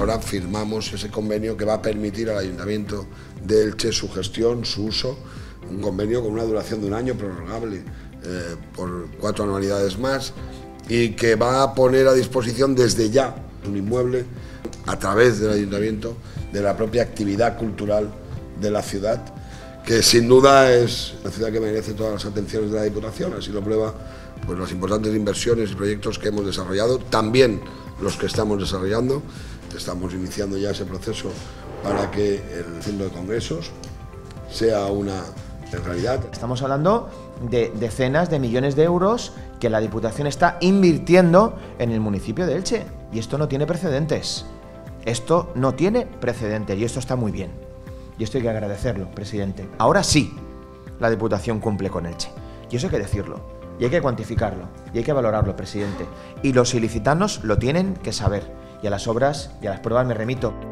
ahora firmamos ese convenio que va a permitir al Ayuntamiento de Elche su gestión, su uso, un convenio con una duración de un año prorrogable eh, por cuatro anualidades más y que va a poner a disposición desde ya un inmueble a través del ayuntamiento de la propia actividad cultural de la ciudad, que sin duda es una ciudad que merece todas las atenciones de la Diputación, así lo prueba pues, las importantes inversiones y proyectos que hemos desarrollado, también los que estamos desarrollando. Estamos iniciando ya ese proceso para que el centro de congresos sea una realidad. Estamos hablando de decenas de millones de euros que la Diputación está invirtiendo en el municipio de Elche. Y esto no tiene precedentes. Esto no tiene precedentes y esto está muy bien. Y esto hay que agradecerlo, presidente. Ahora sí, la Diputación cumple con Elche. Y eso hay que decirlo. Y hay que cuantificarlo. Y hay que valorarlo, presidente. Y los ilicitanos lo tienen que saber. Y a las obras y a las pruebas me remito.